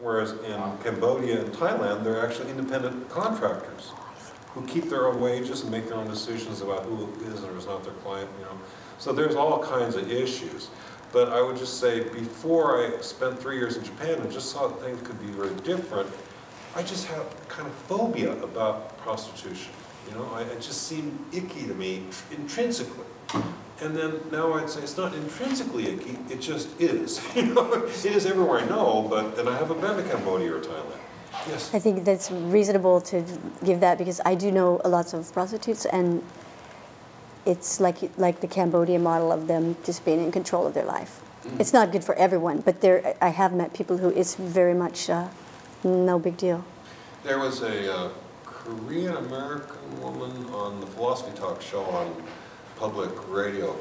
Whereas in Cambodia and Thailand, they're actually independent contractors who keep their own wages and make their own decisions about who is or is not their client, you know. So there's all kinds of issues. But I would just say, before I spent three years in Japan and just saw that things could be very different, I just had kind of phobia about prostitution. You know, I, it just seemed icky to me intrinsically. And then now I'd say it's not intrinsically icky, it just is. You know, it is everywhere I know, but then I haven't been to Cambodia or Thailand. Yes. I think that's reasonable to give that because I do know lots of prostitutes and it's like like the Cambodia model of them just being in control of their life. It's not good for everyone, but there I have met people who it's very much uh, no big deal. There was a uh, Korean American woman on the Philosophy Talk show on public radio